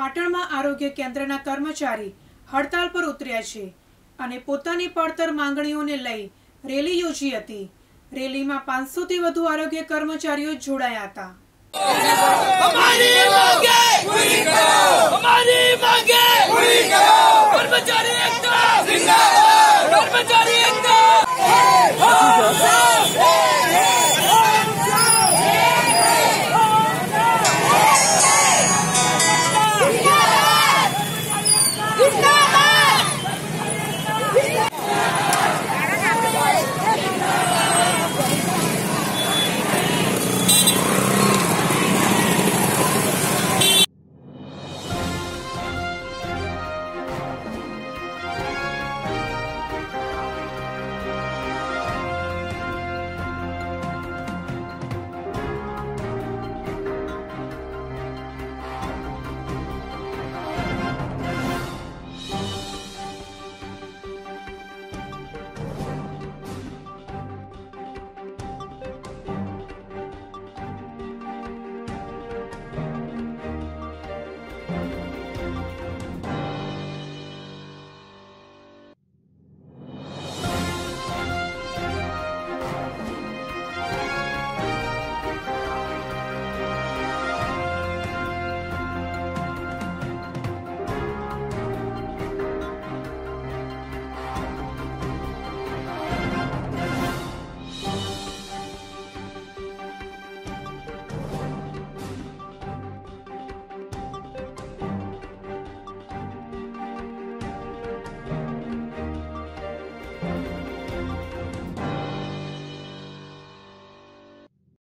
પાટણમાં આરોગ્ય કેન્દ્રના કર્મચારી હડતાલ પર ઉતર્યા છે અને પોતાની પડતર માંગણીઓને લઈ રેલી યોજી હતી. રેલીમાં પાંચસોથી વધુ આરોગ્ય કર્મચારીઓ જોડાયા હતા.